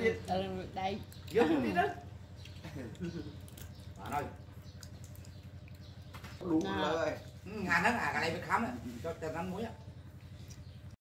gì từ đây. Vô đi đó. Bạn ơi đủ rồi. Ừ, ngàn đó à cái này phải khám này cho cho nó muối á